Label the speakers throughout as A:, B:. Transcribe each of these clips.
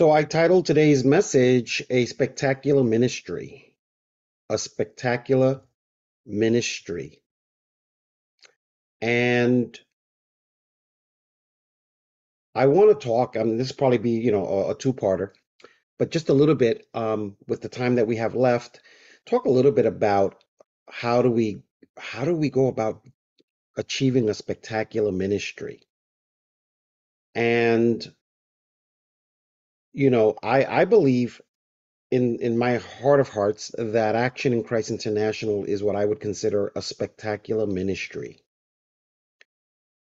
A: So I titled today's message A Spectacular Ministry. A Spectacular Ministry. And I want to talk, I mean, this will probably be, you know, a, a two-parter, but just a little bit um, with the time that we have left, talk a little bit about how do we how do we go about achieving a spectacular ministry? And you know, I I believe in in my heart of hearts that Action in Christ International is what I would consider a spectacular ministry.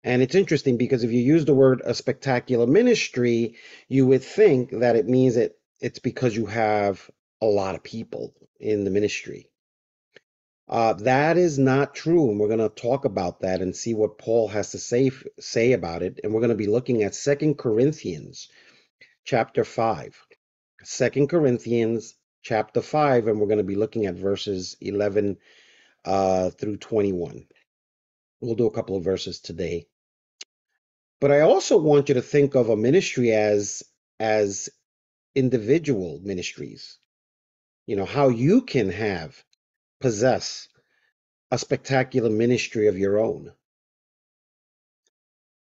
A: And it's interesting because if you use the word a spectacular ministry, you would think that it means that it's because you have a lot of people in the ministry. Uh, that is not true, and we're going to talk about that and see what Paul has to say say about it. And we're going to be looking at Second Corinthians chapter 5. 2 Corinthians chapter 5, and we're going to be looking at verses 11 uh, through 21. We'll do a couple of verses today. But I also want you to think of a ministry as as individual ministries. You know, how you can have possess a spectacular ministry of your own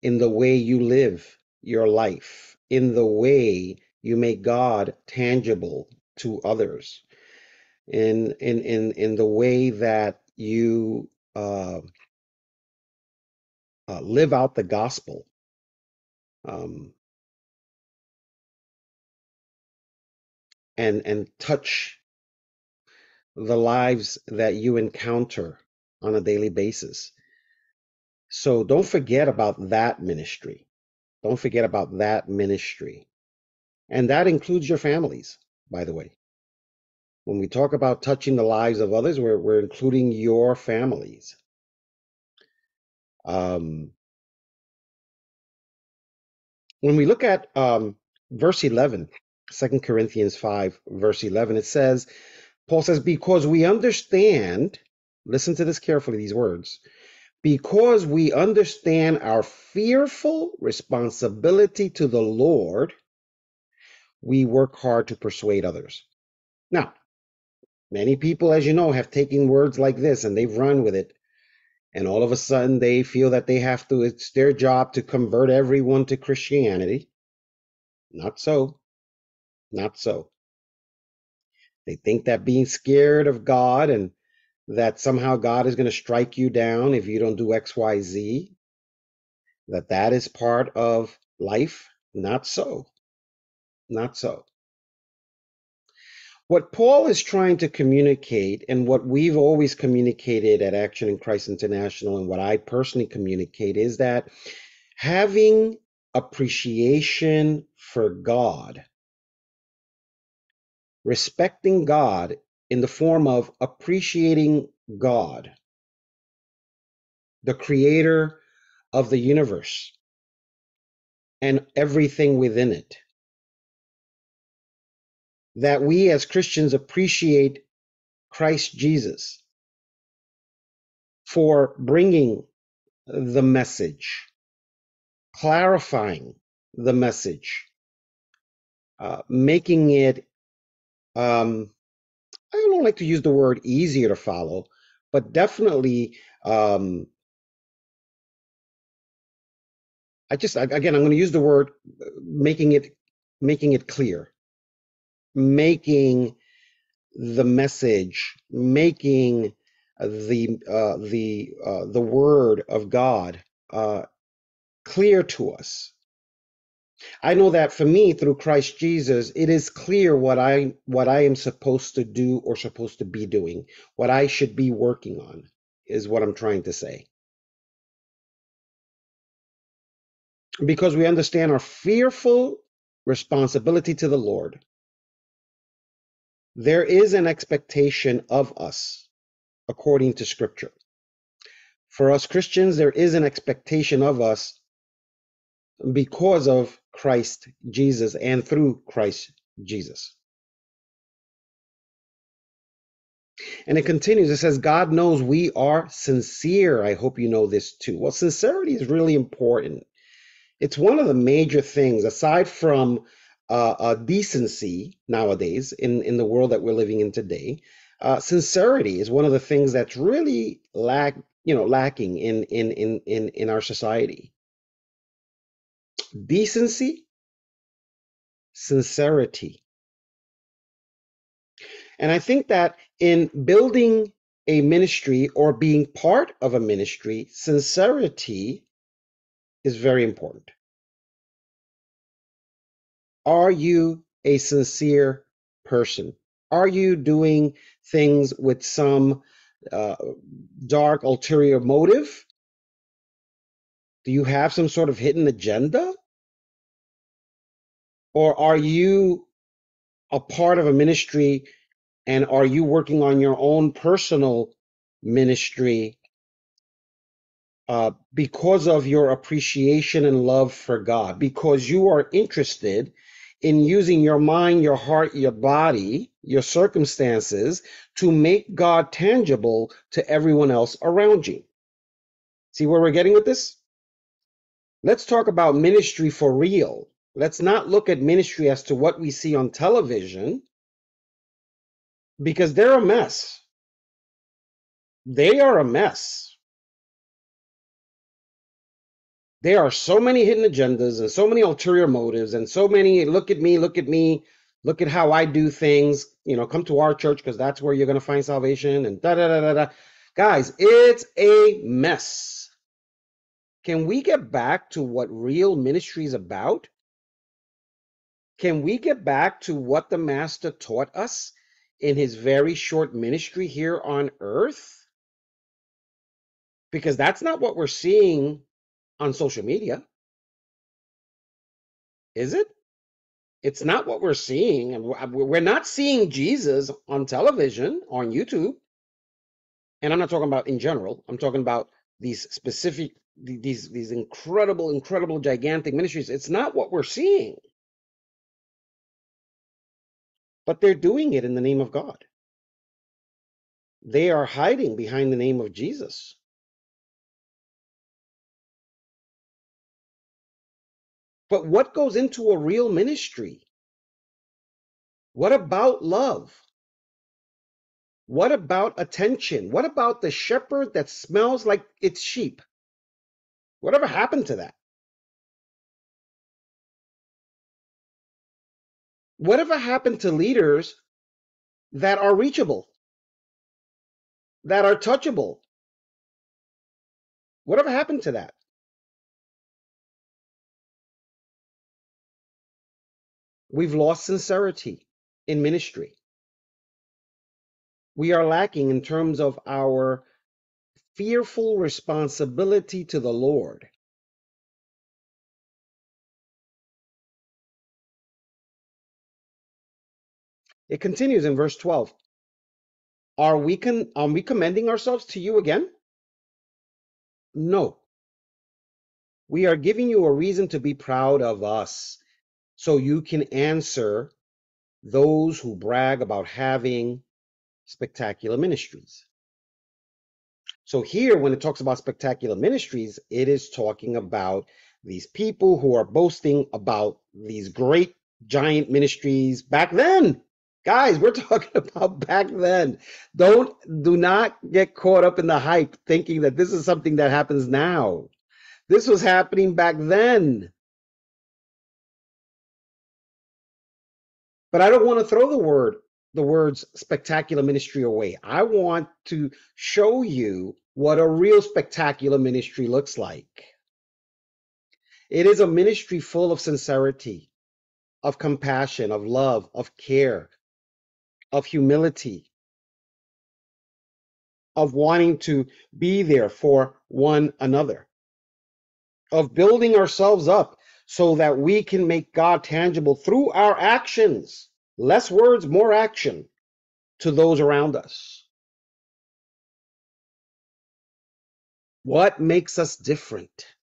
A: in the way you live your life in the way you make God tangible to others, in in in in the way that you uh, uh, live out the gospel. Um, and and touch the lives that you encounter on a daily basis. So don't forget about that ministry. Don't forget about that ministry. And that includes your families, by the way. When we talk about touching the lives of others, we're, we're including your families. Um, when we look at um, verse 11, 2 Corinthians 5, verse 11, it says, Paul says, Because we understand, listen to this carefully, these words, because we understand our fearful responsibility to the Lord, we work hard to persuade others. Now, many people, as you know, have taken words like this and they've run with it. And all of a sudden, they feel that they have to, it's their job to convert everyone to Christianity. Not so. Not so. They think that being scared of God and that somehow God is going to strike you down if you don't do XYZ, that that is part of life. Not so. Not so. What Paul is trying to communicate, and what we've always communicated at Action in Christ International, and what I personally communicate, is that having appreciation for God, respecting God in the form of appreciating God, the creator of the universe and everything within it. That we as Christians appreciate Christ Jesus for bringing the message, clarifying the message, uh, making it um, I don't like to use the word easier to follow, but definitely, um, I just again I'm going to use the word uh, making it making it clear, making the message, making the uh, the uh, the word of God uh, clear to us I know that for me through Christ Jesus, it is clear what I what I am supposed to do or supposed to be doing, what I should be working on is what I'm trying to say. Because we understand our fearful responsibility to the Lord. There is an expectation of us according to scripture. For us Christians, there is an expectation of us because of Christ Jesus and through Christ Jesus. And it continues, it says, God knows we are sincere. I hope you know this too. Well, sincerity is really important. It's one of the major things, aside from uh, uh, decency nowadays in, in the world that we're living in today. Uh, sincerity is one of the things that's really lack, you know, lacking in, in, in, in, in our society. Decency, sincerity. And I think that in building a ministry or being part of a ministry, sincerity is very important. Are you a sincere person? Are you doing things with some uh, dark ulterior motive? Do you have some sort of hidden agenda? Or are you a part of a ministry and are you working on your own personal ministry uh, because of your appreciation and love for God? Because you are interested in using your mind, your heart, your body, your circumstances to make God tangible to everyone else around you. See where we're getting with this? Let's talk about ministry for real. Let's not look at ministry as to what we see on television because they're a mess. They are a mess. There are so many hidden agendas and so many ulterior motives and so many look at me, look at me, look at how I do things. You know, come to our church because that's where you're going to find salvation and da da da da da. Guys, it's a mess. Can we get back to what real ministry is about? Can we get back to what the Master taught us in his very short ministry here on earth? Because that's not what we're seeing on social media. Is it? It's not what we're seeing. And we're not seeing Jesus on television, on YouTube. And I'm not talking about in general. I'm talking about these specific, these, these incredible, incredible, gigantic ministries. It's not what we're seeing. But they're doing it in the name of God. They are hiding behind the name of Jesus. But what goes into a real ministry? What about love? What about attention? What about the shepherd that smells like its sheep? Whatever happened to that? Whatever happened to leaders that are reachable, that are touchable? Whatever happened to that? We've lost sincerity in ministry. We are lacking in terms of our fearful responsibility to the Lord. It continues in verse 12. Are we, con- are we commending ourselves to you again? No. We are giving you a reason to be proud of us so you can answer those who brag about having spectacular ministries. So here, when it talks about spectacular ministries, it is talking about these people who are boasting about these great giant ministries back then. Guys, we're talking about back then. Don't do not get caught up in the hype thinking that this is something that happens now. This was happening back then. But I don't want to throw the word the words spectacular ministry away. I want to show you what a real spectacular ministry looks like. It is a ministry full of sincerity, of compassion, of love, of care, of humility, of wanting to be there for one another, of building ourselves up so that we can make God tangible through our actions. Less words, more action to those around us. What makes us different?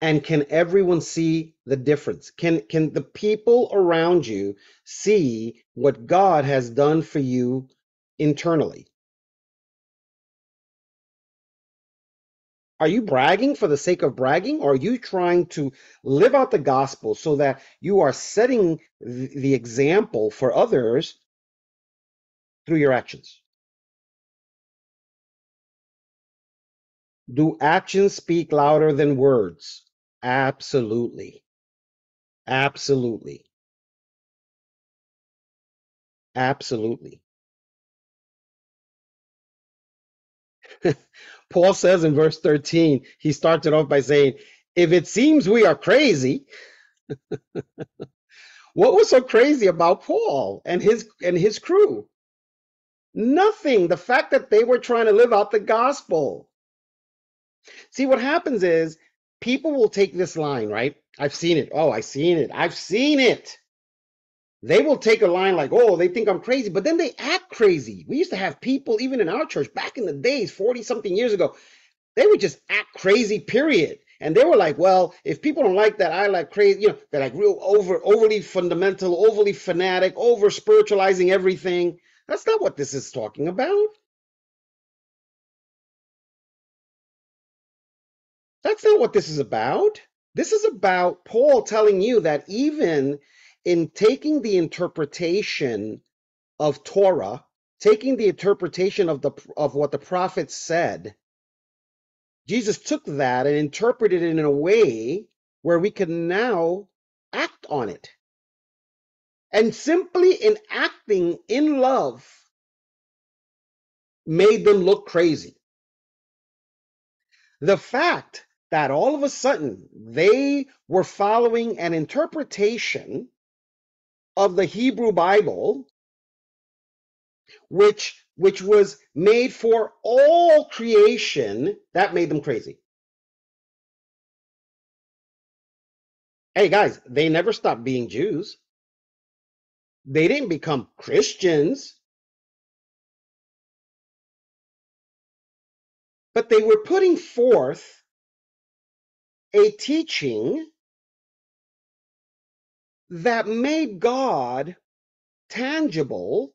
A: And can everyone see the difference? Can, can the people around you see what God has done for you internally? Are you bragging for the sake of bragging, or are you trying to live out the gospel so that you are setting the example for others through your actions? Do actions speak louder than words? Absolutely. Absolutely. Absolutely. Paul says in verse 13, he starts it off by saying, If it seems we are crazy, what was so crazy about Paul and his and his crew? Nothing. The fact that they were trying to live out the gospel. See, what happens is people will take this line, right? I've seen it. Oh, I've seen it. I've seen it. They will take a line like, oh, they think I'm crazy, but then they act crazy. We used to have people, even in our church back in the days, 40 something years ago, they would just act crazy, period. And they were like, well, if people don't like that, I like crazy, you know, they're like real over, overly fundamental, overly fanatic, over spiritualizing everything. That's not what this is talking about. That's not what this is about. This is about Paul telling you that even in taking the interpretation of Torah, taking the interpretation of the of what the prophets said, Jesus took that and interpreted it in a way where we can now act on it. And simply in acting in love made them look crazy. The fact that all of a sudden they were following an interpretation of the Hebrew Bible, which which was made for all creation, that made them crazy. Hey guys, they never stopped being Jews. They didn't become Christians, but they were putting forth a teaching that made God tangible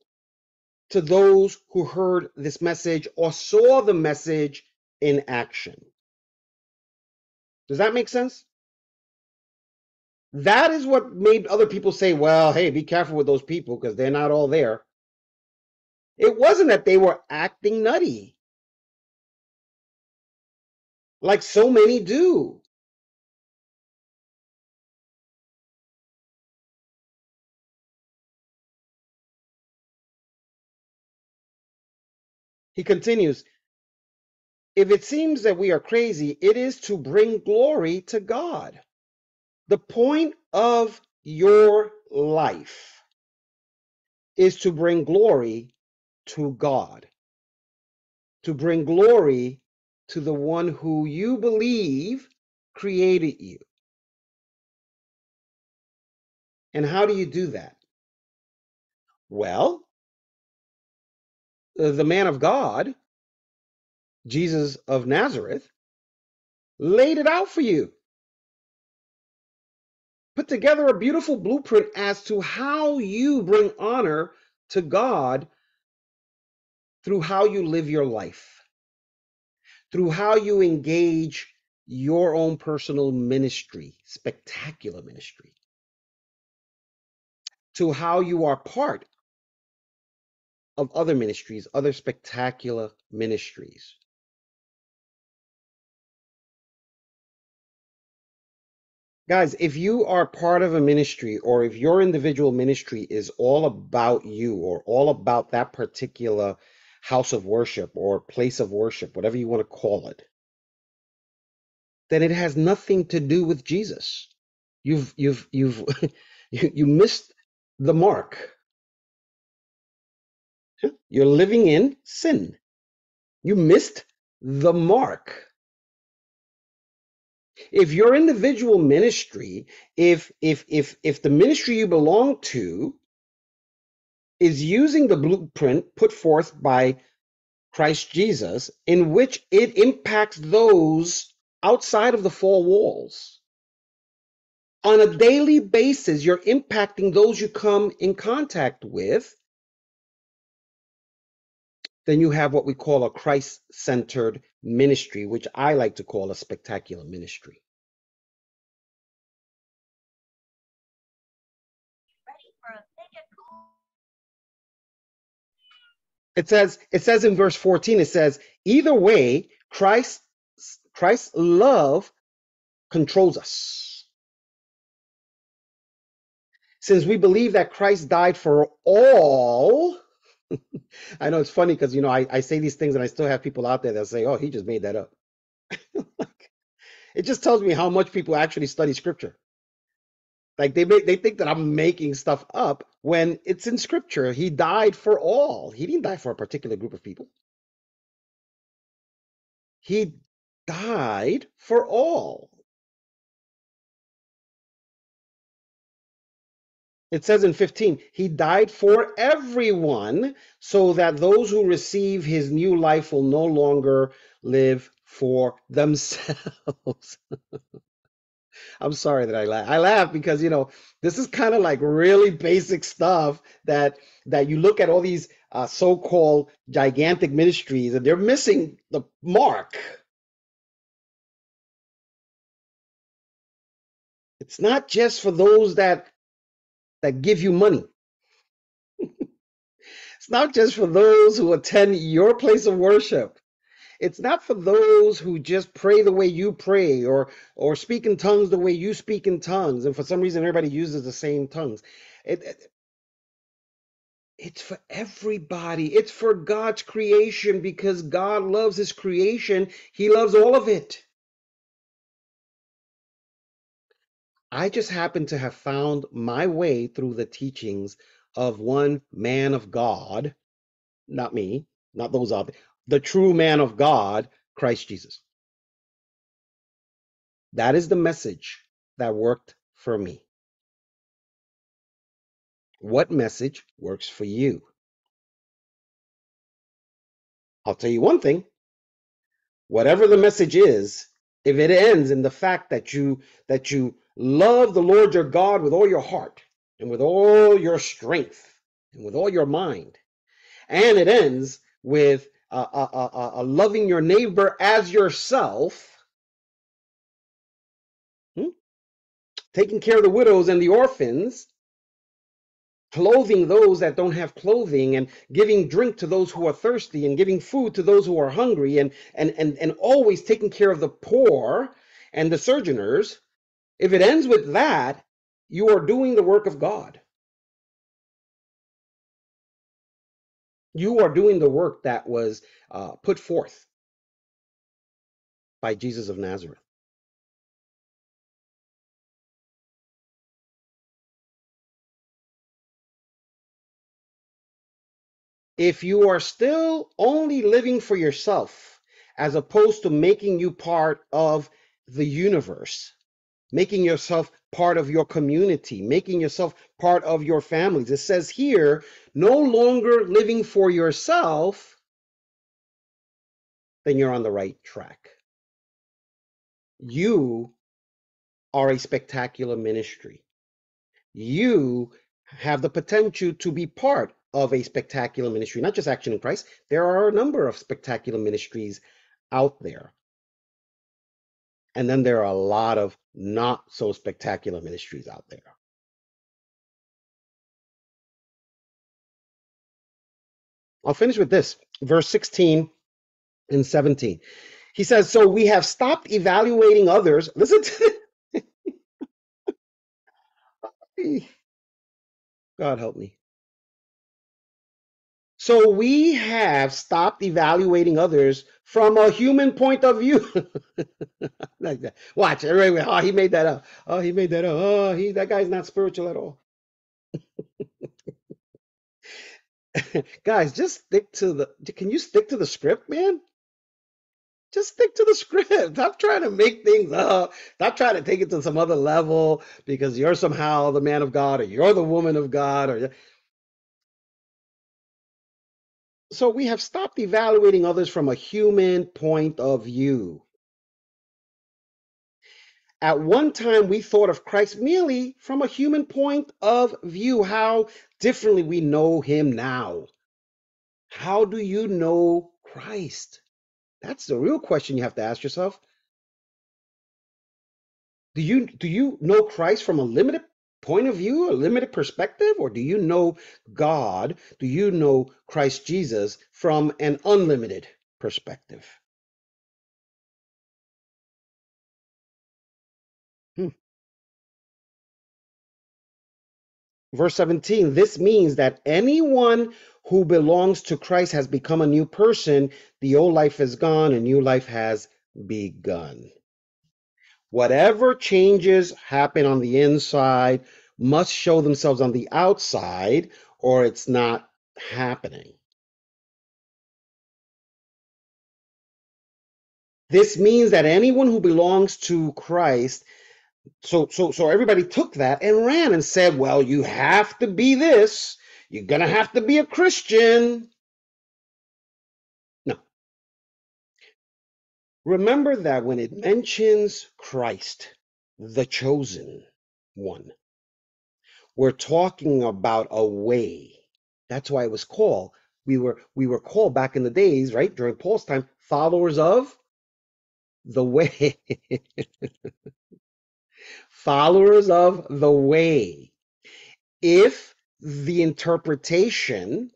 A: to those who heard this message or saw the message in action. Does that make sense? That is what made other people say, well, hey, be careful with those people because they're not all there. It wasn't that they were acting nutty, like so many do. He continues, if it seems that we are crazy, it is to bring glory to God. The point of your life is to bring glory to God, to bring glory to the one who you believe created you. And how do you do that? Well, Uh, the man of God, Jesus of Nazareth, laid it out for you. Put together a beautiful blueprint as to how you bring honor to God through how you live your life, through how you engage your own personal ministry, spectacular ministry, to how you are part of other ministries, other spectacular ministries. Guys, if you are part of a ministry or if your individual ministry is all about you or all about that particular house of worship or place of worship, whatever you want to call it, then it has nothing to do with Jesus. You've you've you've you, you missed the mark. You're living in sin. You missed the mark. If your individual ministry, if if if if the ministry you belong to is using the blueprint put forth by Christ Jesus, in which it impacts those outside of the four walls. On a daily basis, you're impacting those you come in contact with then you have what we call a Christ centered ministry, which I like to call a spectacular ministry. It says, it says in verse 14, it says, either way, Christ, Christ's love controls us. Since we believe that Christ died for all, I know it's funny because you know I, I say these things and I still have people out there that say, "Oh, he just made that up." like, it just tells me how much people actually study scripture. Like they make they think that I'm making stuff up when it's in scripture. He died for all. He didn't die for a particular group of people. He died for all. It says in 15, he died for everyone so that those who receive his new life will no longer live for themselves. I'm sorry that I laugh. I laugh because you know this is kind of like really basic stuff that that you look at all these uh, so-called gigantic ministries and they're missing the mark. It's not just for those that that give you money. it's not just for those who attend your place of worship. It's not for those who just pray the way you pray or or speak in tongues the way you speak in tongues. And for some reason, everybody uses the same tongues. It, it, it's for everybody. It's for God's creation because God loves his creation. He loves all of it. I just happen to have found my way through the teachings of one man of God, not me, not those other, the true man of God, Christ Jesus. That is the message that worked for me. What message works for you? I'll tell you one thing whatever the message is, if it ends in the fact that you that you love the Lord your God with all your heart and with all your strength and with all your mind, and it ends with uh, uh, uh, uh loving your neighbor as yourself, hmm? taking care of the widows and the orphans, clothing those that don't have clothing and giving drink to those who are thirsty and giving food to those who are hungry and and and, and always taking care of the poor and the sojourners if it ends with that you are doing the work of god. You are doing the work that was uh, put forth by jesus of nazareth. If you are still only living for yourself as opposed to making you part of the universe, making yourself part of your community, making yourself part of your families. It says here, no longer living for yourself, then you're on the right track. You are a spectacular ministry. You have the potential to be part of a spectacular ministry, not just Action in Christ. There are a number of spectacular ministries out there. And then there are a lot of not so spectacular ministries out there. I'll finish with this verse 16 and 17. He says, So we have stopped evaluating others. Listen to God help me. So we have stopped evaluating others from a human point of view. like that. Watch, everybody, oh, he made that up. Oh, he made that up. Oh, he that guy's not spiritual at all. Guys, just stick to the can you stick to the script, man? Just stick to the script. Stop trying to make things up. Stop trying to take it to some other level because you're somehow the man of God or you're the woman of God or so we have stopped evaluating others from a human point of view. At one time, we thought of Christ merely from a human point of view, how differently we know him now. How do you know Christ? That's the real question you have to ask yourself. Do you do you know Christ from a limited point of view, a limited perspective, or do you know God? Do you know Christ Jesus from an unlimited perspective? Hmm. Verse 17, this means that anyone who belongs to Christ has become a new person. The old life is gone, a new life has begun. Whatever changes happen on the inside must show themselves on the outside, or it's not happening. This means that anyone who belongs to Christ, so so so everybody took that and ran and said, "Well, you have to be this. You're going to have to be a Christian." Remember that when it mentions Christ, the chosen one, we're talking about a way. That's why it was called. We were we were called back in the days, right? During Paul's time, followers of the way. followers of the way. If the interpretation,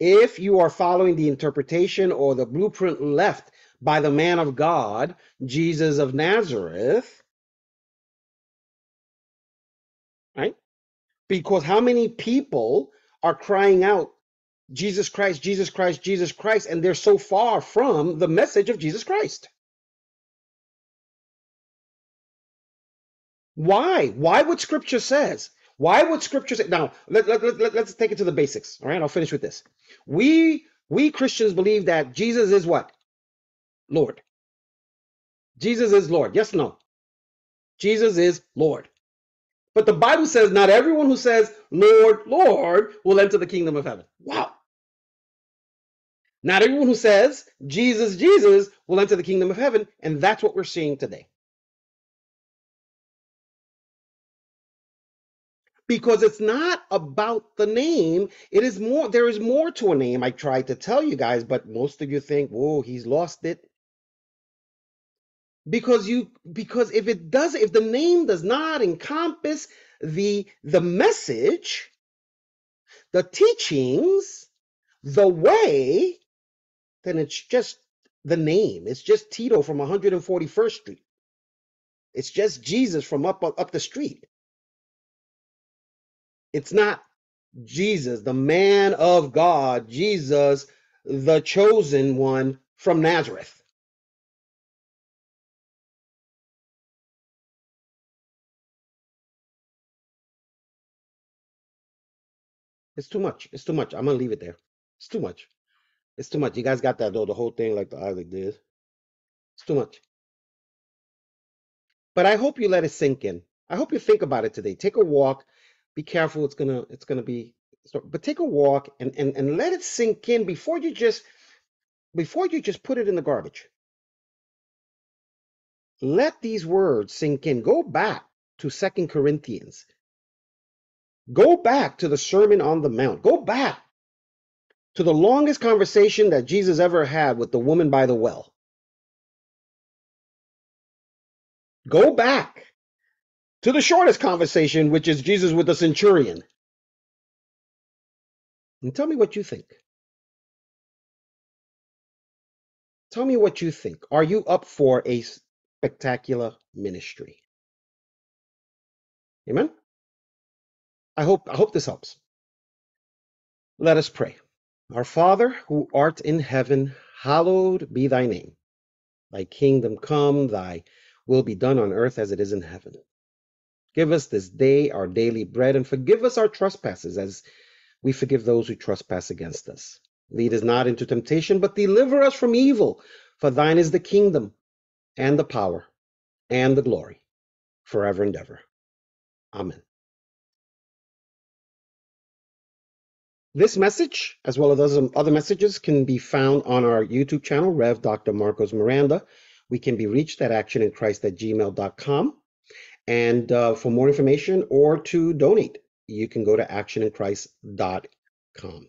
A: if you are following the interpretation or the blueprint left by the man of God, Jesus of Nazareth, right? Because how many people are crying out, Jesus Christ, Jesus Christ, Jesus Christ, and they're so far from the message of Jesus Christ? Why? Why would scripture says? Why would scripture say now let, let, let, let, let's take it to the basics. All right, I'll finish with this. We we Christians believe that Jesus is what? Lord. Jesus is Lord. Yes, no. Jesus is Lord. But the Bible says not everyone who says, Lord, Lord, will enter the kingdom of heaven. Wow. Not everyone who says, Jesus, Jesus, will enter the kingdom of heaven. And that's what we're seeing today. because it's not about the name. It is more, there is more to a name. I tried to tell you guys, but most of you think, whoa, he's lost it. Because you, because if it does, if the name does not encompass the the message, the teachings, the way, then it's just the name. It's just Tito from 141st Street. It's just Jesus from up up the street. It's not Jesus, the man of God, Jesus, the chosen one from Nazareth. It's too much. It's too much. I'm gonna leave it there. It's too much. It's too much. You guys got that though, the whole thing like the like this. It's too much. But I hope you let it sink in. I hope you think about it today. Take a walk. Be careful. It's gonna it's gonna be but take a walk and, and, and let it sink in before you just before you just put it in the garbage. Let these words sink in. Go back to Second Corinthians. Go back to the Sermon on the Mount. Go back to the longest conversation that Jesus ever had with the woman by the well. Go back to the shortest conversation, which is Jesus with the centurion. And tell me what you think. Tell me what you think. Are you up for a spectacular ministry? Amen. I hope I hope this helps. Let us pray. Our Father who art in heaven, hallowed be thy name. Thy kingdom come, thy will be done on earth as it is in heaven. Give us this day our daily bread and forgive us our trespasses as we forgive those who trespass against us. Lead us not into temptation, but deliver us from evil. For thine is the kingdom and the power and the glory forever and ever. Amen. This message, as well as those other messages, can be found on our YouTube channel, Rev. Dr. Marcos Miranda. We can be reached at actioninChrist at gmail.com. And uh, for more information or to donate, you can go to actioninChrist.com.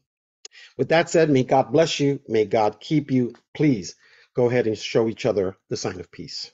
A: With that said, may God bless you. May God keep you. Please go ahead and show each other the sign of peace.